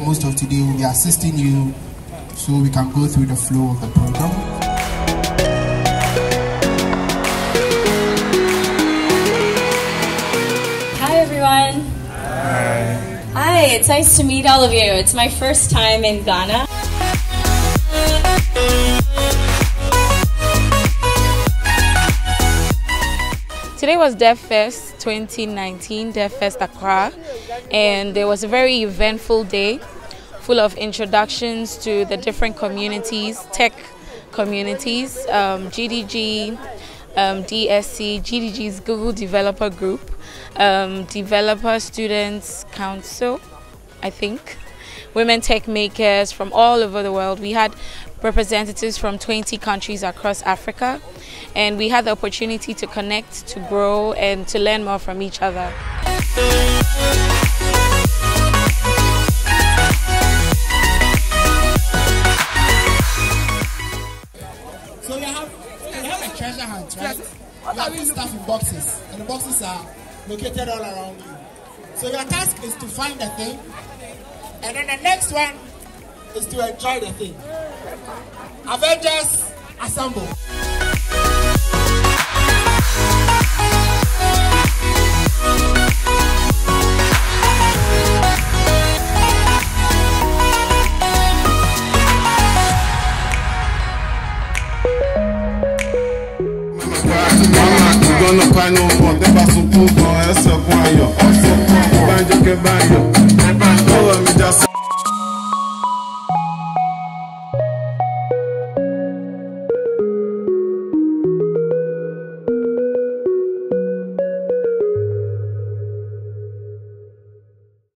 most of today. We'll be assisting you so we can go through the flow of the program. Hi, everyone. Hi. Hi, it's nice to meet all of you. It's my first time in Ghana. Today was DevFest 2019, DevFest Accra, and it was a very eventful day full of introductions to the different communities, tech communities, um, GDG, um, DSC, GDG's Google Developer Group, um, Developer Students Council, I think, women tech makers from all over the world. We had representatives from 20 countries across Africa, and we had the opportunity to connect, to grow, and to learn more from each other. So you have you have a treasure hunt, right? You have this stuff in boxes, and the boxes are located all around you. So your task is to find the thing, and then the next one is to enjoy the thing. Avengers assemble. Gonna no never so cool,